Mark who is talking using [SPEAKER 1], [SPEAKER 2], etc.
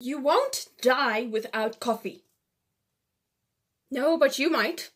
[SPEAKER 1] You won't die without coffee. No, but you might.